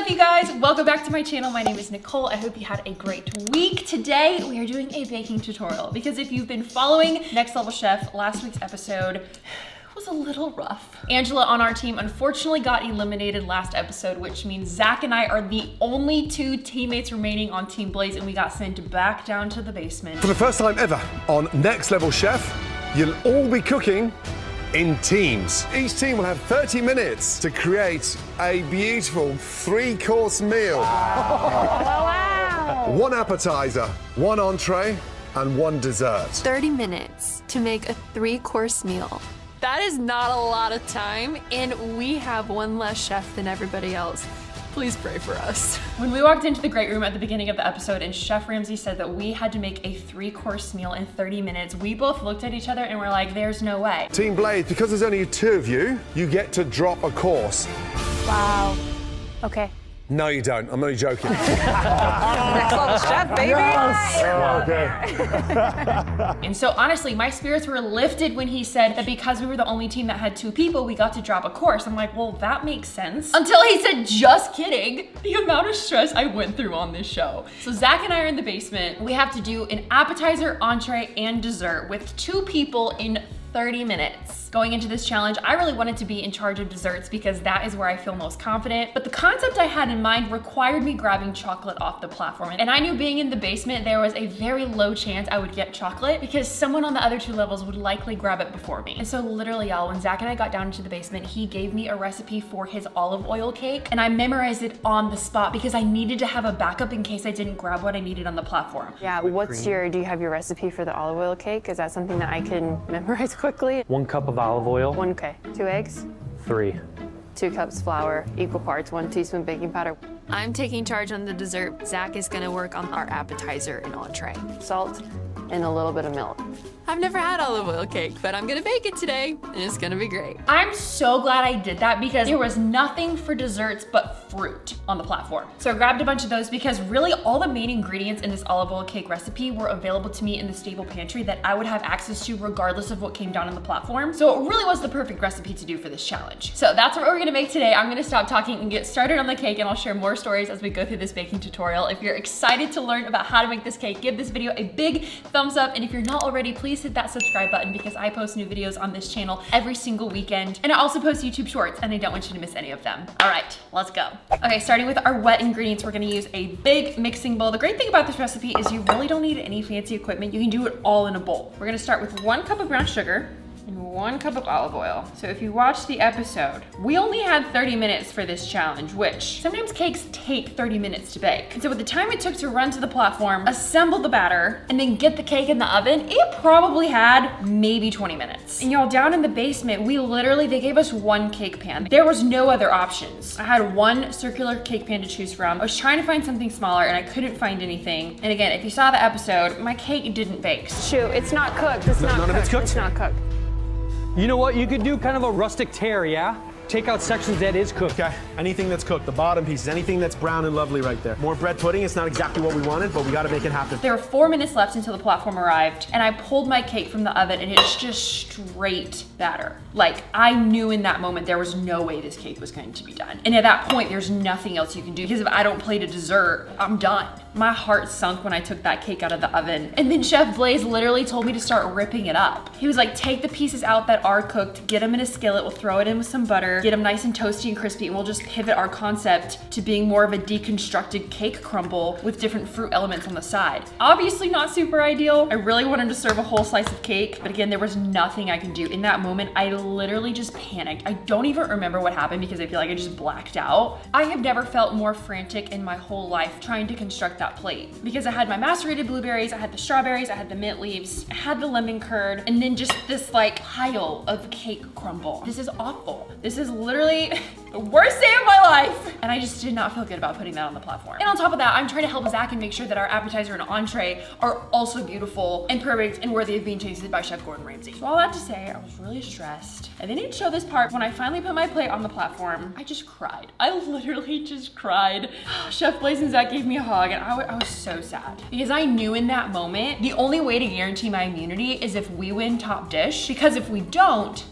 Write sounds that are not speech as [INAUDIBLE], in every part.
up you guys? Welcome back to my channel. My name is Nicole. I hope you had a great week. Today we are doing a baking tutorial because if you've been following Next Level Chef, last week's episode was a little rough. Angela on our team unfortunately got eliminated last episode, which means Zach and I are the only two teammates remaining on Team Blais and we got sent back down to the basement. For the first time ever on Next Level Chef, you'll all be cooking in teams. Each team will have 30 minutes to create a beautiful three course meal. wow. [LAUGHS] One appetizer, one entree, and one dessert. 30 minutes to make a three course meal. That is not a lot of time, and we have one less chef than everybody else. Please pray for us. When we walked into the great room at the beginning of the episode and Chef Ramsay said that we had to make a three course meal in 30 minutes, we both looked at each other and were like, there's no way. Team Blais, because there's only two of you, you get to drop a course. Wow. Okay. No, you don't. I'm only joking. [LAUGHS] Next level chef, baby. [LAUGHS] And so honestly, my spirits were lifted when he said that because we were the only team that had two people, we got to drop a course. I'm like, well, that makes sense. Until he said, just kidding. The amount of stress I went through on this show. So Zach and I are in the basement. We have to do an appetizer, entree, and dessert with two people in 30 minutes. Going into this challenge, I really wanted to be in charge of desserts because that is where I feel most confident. But the concept I had in mind required me grabbing chocolate off the platform. And I knew being in the basement, there was a very low chance I would get chocolate because someone on the other two levels would likely grab it before me. And so literally y'all, when Zach and I got down into the basement, he gave me a recipe for his olive oil cake and I memorized it on the spot because I needed to have a backup in case I didn't grab what I needed on the platform. Yeah, what's your, do you have your recipe for the olive oil cake? Is that something that I can [LAUGHS] memorize quickly? One cup of olive oil, One, okay. Two eggs, three. two cups flour, equal parts, one teaspoon baking powder, I'm taking charge on the dessert. Zach is gonna work on our appetizer and entree. salt, and a little bit of milk. I've never had olive oil cake, but I'm gonna bake it today, and it's gonna be great. I'm so glad I did that because there was nothing for desserts but fruit on the platform. So I grabbed a bunch of those because really all the main ingredients in this olive oil cake recipe were available to me in the stable pantry that I would have access to regardless of what came down on the platform. So it really was the perfect recipe to do for this challenge. So that's what we're gonna make today. I'm gonna stop talking and get started on the cake and I'll share more stories as we go through this baking tutorial. If you're excited to learn about how to make this cake, give this video a big thumbs up. And if you're not already, please hit that subscribe button because I post new videos on this channel every single weekend. And I also post YouTube shorts and I don't want you to miss any of them. All right, let's go. Okay, starting with our wet ingredients, we're gonna use a big mixing bowl. The great thing about this recipe is you really don't need any fancy equipment. You can do it all in a bowl. We're gonna start with one cup of brown sugar, and one cup of olive oil. So if you watched the episode, we only had 30 minutes for this challenge, which sometimes cakes take 30 minutes to bake. And so with the time it took to run to the platform, assemble the batter, and then get the cake in the oven, it probably had maybe 20 minutes. And y'all, down in the basement, we literally, they gave us one cake pan. There was no other options. I had one circular cake pan to choose from. I was trying to find something smaller and I couldn't find anything. And again, if you saw the episode, my cake didn't bake. Shoot, it's not cooked. It's not none cooked. of it's cooked? It's not cooked. You know what? You could do kind of a rustic tear, yeah? Take out sections that is cooked. Okay, anything that's cooked, the bottom pieces, anything that's brown and lovely right there. More bread pudding, it's not exactly what we wanted, but we gotta make it happen. There were four minutes left until the platform arrived, and I pulled my cake from the oven, and it's just straight batter. Like, I knew in that moment there was no way this cake was going to be done. And at that point, there's nothing else you can do, because if I don't plate a dessert, I'm done. My heart sunk when I took that cake out of the oven. And then Chef Blais literally told me to start ripping it up. He was like, take the pieces out that are cooked, get them in a skillet, we'll throw it in with some butter, get them nice and toasty and crispy, and we'll just pivot our concept to being more of a deconstructed cake crumble with different fruit elements on the side. Obviously not super ideal. I really wanted to serve a whole slice of cake, but again, there was nothing I can do. In that moment, I literally just panicked. I don't even remember what happened because I feel like I just blacked out. I have never felt more frantic in my whole life trying to construct that plate because I had my macerated blueberries, I had the strawberries, I had the mint leaves, I had the lemon curd, and then just this like pile of cake crumble. This is awful. This is literally [LAUGHS] the worst day of my life. And I just did not feel good about putting that on the platform. And on top of that, I'm trying to help Zach and make sure that our appetizer and entree are also beautiful and perfect and worthy of being tasted by Chef Gordon Ramsay. So all that to say, I was really stressed. And they didn't show this part. When I finally put my plate on the platform, I just cried. I [LAUGHS] literally just cried. [SIGHS] Chef Blais and Zach gave me a hug and I I was so sad. Because I knew in that moment, the only way to guarantee my immunity is if we win top dish. Because if we don't,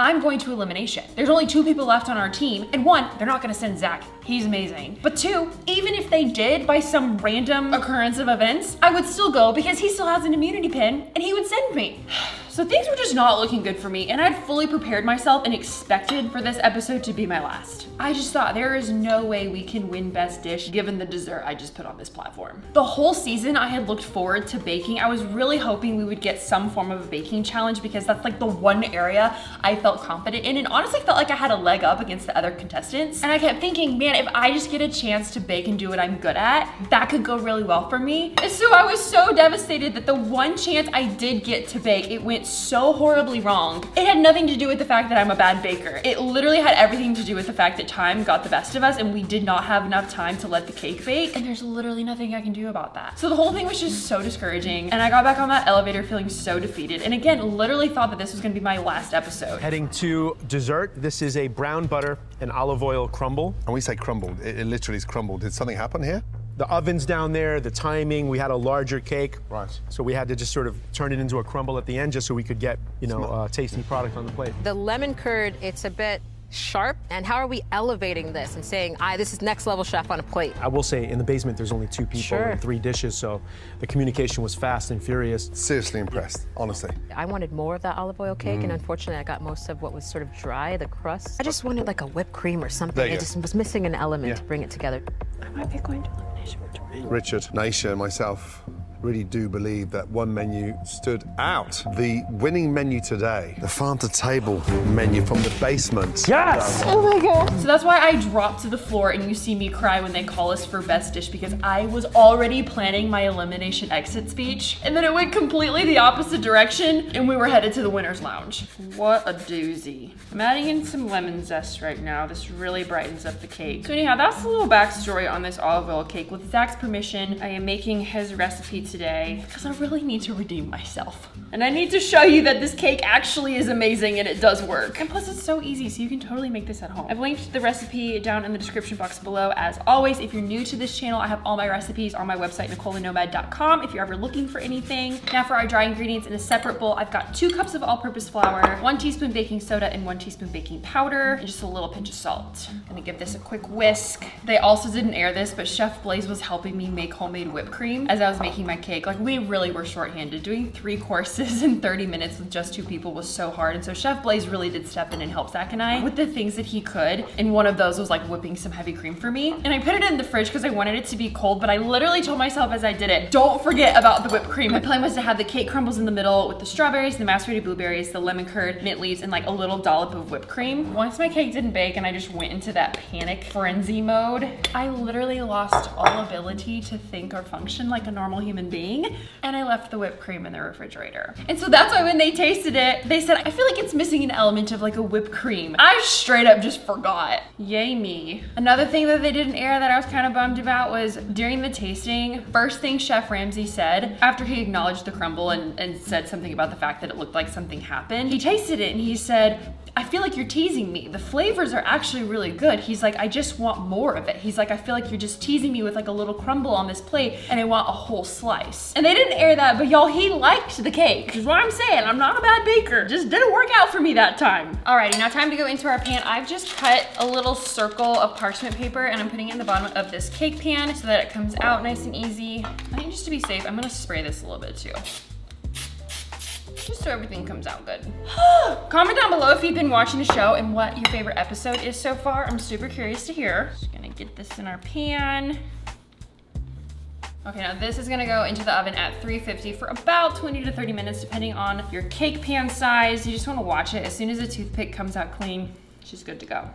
I'm going to elimination. There's only two people left on our team, and one, they're not gonna send Zach. He's amazing. But two, even if they did by some random occurrence of events, I would still go because he still has an immunity pin and he would send me. [SIGHS] [SIGHS] So things were just not looking good for me, and I'd fully prepared myself and expected for this episode to be my last. I just thought there is no way we can win Best Dish given the dessert I just put on this platform. The whole season I had looked forward to baking. I was really hoping we would get some form of a baking challenge because that's like the one area I felt confident in and honestly felt like I had a leg up against the other contestants. And I kept thinking, man, if I just get a chance to bake and do what I'm good at, that could go really well for me. And so I was so devastated that the one chance I did get to bake, it went so horribly wrong. It had nothing to do with the fact that I'm a bad baker. It literally had everything to do with the fact that time got the best of us and we did not have enough time to let the cake bake. And there's literally nothing I can do about that. So the whole thing was just so discouraging. And I got back on that elevator feeling so defeated. And again, literally thought that this was gonna be my last episode. Heading to dessert. This is a brown butter and olive oil crumble. And we say crumbled, it, it literally is crumbled. Did something happen here? The oven's down there, the timing, we had a larger cake. Right. So we had to just sort of turn it into a crumble at the end just so we could get, you know, a tasty product on the plate. The lemon curd, it's a bit sharp. And how are we elevating this and saying, I this is next level chef on a plate? I will say in the basement there's only two people Sure. and three dishes, so the communication was fast and furious. Seriously impressed, honestly. I wanted more of that olive oil cake, Mm. and unfortunately, I got most of what was sort of dry, the crust. I just wanted like a whipped cream or something. There It just was missing an element Yeah. to bring it together. I might be going to elimination. Richard, Nyesha, myself really do believe that one menu stood out. The winning menu today, the farm to table menu from the basement. Yes! Oh my god. So that's why I dropped to the floor and you see me cry when they call us for best dish because I was already planning my elimination exit speech and then it went completely the opposite direction and we were headed to the winner's lounge. What a doozy. I'm adding in some lemon zest right now. This really brightens up the cake. So anyhow, that's a little backstory on this olive oil cake. With Zach's permission, I am making his recipe today because I really need to redeem myself. And I need to show you that this cake actually is amazing and it does work. And plus it's so easy, so you can totally make this at home. I've linked the recipe down in the description box below. As always, if you're new to this channel, I have all my recipes on my website, NicoleTheNomad.com, if you're ever looking for anything. Now for our dry ingredients in a separate bowl, I've got two cups of all-purpose flour, one teaspoon baking soda, and one teaspoon baking powder, and just a little pinch of salt. I'm Gonna give this a quick whisk. They also didn't air this, but Chef Blais was helping me make homemade whipped cream as I was making my cake. Like we really were shorthanded. Doing three [LAUGHS] courses in 30 minutes with just two people was so hard. And so Chef Blais really did step in and help Zach and I with the things that he could. And one of those was like whipping some heavy cream for me. And I put it in the fridge because I wanted it to be cold, but I literally told myself as I did it, don't forget about the whipped cream. My plan was to have the cake crumbles in the middle with the strawberries, the macerated blueberries, the lemon curd, mint leaves, and like a little dollop of whipped cream. Once my cake didn't bake and I just went into that panic frenzy mode, I literally lost all ability to think or function like a normal human being. And I left the whipped cream in the refrigerator. And so that's why when they tasted it, they said, I feel like it's missing an element of like a whipped cream. I straight up just forgot. Yay me. Another thing that they didn't air that I was kind of bummed about was during the tasting, first thing Chef Ramsay said after he acknowledged the crumble and, and said something about the fact that it looked like something happened, he tasted it and he said, I feel like you're teasing me. The flavors are actually really good. He's like, I just want more of it. He's like, I feel like you're just teasing me with like a little crumble on this plate and I want a whole slice. And they didn't air that, but y'all, he liked the cake. Is what I'm saying. I'm not a bad baker. Just didn't work out for me that time. Alrighty, now time to go into our pan. I've just cut a little circle of parchment paper and I'm putting it in the bottom of this cake pan so that it comes out nice and easy. I think just to be safe, I'm gonna spray this a little bit too just so everything comes out good. [GASPS] Comment down below if you've been watching the show and what your favorite episode is so far. I'm super curious to hear. Just gonna get this in our pan. Okay, now this is gonna go into the oven at 350 for about 20 to 30 minutes, depending on your cake pan size. You just wanna watch it. As soon as the toothpick comes out clean, she's good to go.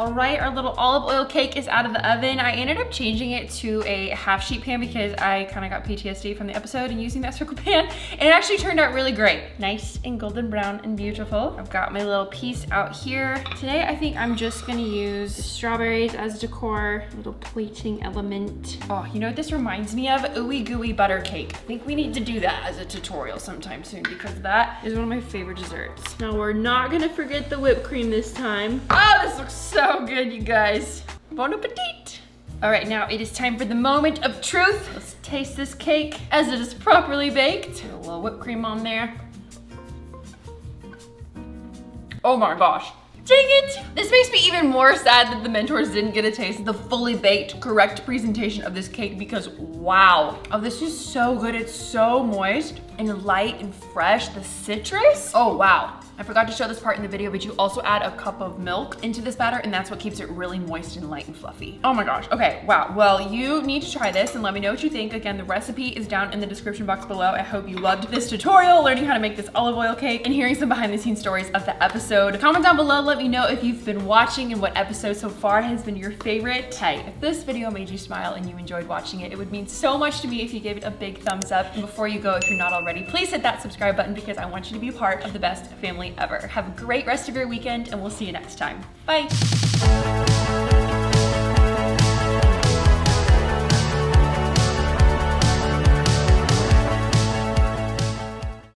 All right, our little olive oil cake is out of the oven. I ended up changing it to a half sheet pan because I kind of got PTSD from the episode and using that [LAUGHS] circle pan. And it actually turned out really great. Nice and golden brown and beautiful. I've got my little piece out here. Today, I think I'm just gonna use strawberries as decor, little plating element. Oh, you know what this reminds me of? Ooey gooey butter cake. I think we need to do that as a tutorial sometime soon because that is one of my favorite desserts. Now we're not gonna forget the whipped cream this time. Oh, this looks so good, you guys. Bon appetit. All right, now it is time for the moment of truth. Let's taste this cake as it is properly baked. Put a little whipped cream on there. Oh my gosh. Dang it! This makes me even more sad that the mentors didn't get a taste of the fully baked, correct presentation of this cake because wow. Oh, this is so good. It's so moist and light and fresh. The citrus, oh wow. I forgot to show this part in the video, but you also add a cup of milk into this batter and that's what keeps it really moist and light and fluffy. Oh my gosh, okay, wow. Well, you need to try this and let me know what you think. Again, the recipe is down in the description box below. I hope you loved this tutorial, learning how to make this olive oil cake and hearing some behind the scenes stories of the episode. Comment down below, let me know if you've been watching and what episode so far has been your favorite. Hey, if this video made you smile and you enjoyed watching it, it would mean so much to me if you gave it a big thumbs up. And before you go, if you're not already, please hit that subscribe button because I want you to be a part of the best family ever. Have a great rest of your weekend and we'll see you next time. Bye.